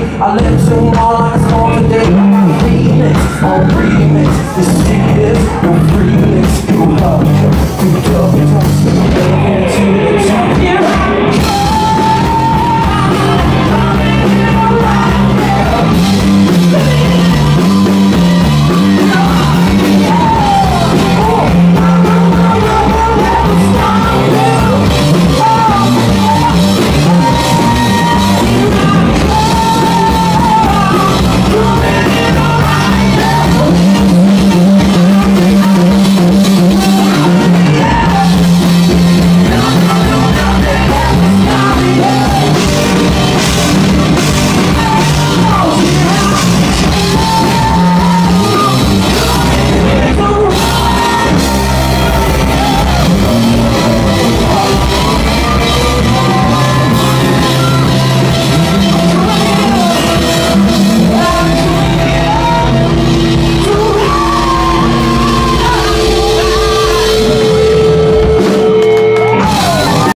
I live too long like a today. I got remix on remix. This shit is no remix. You love.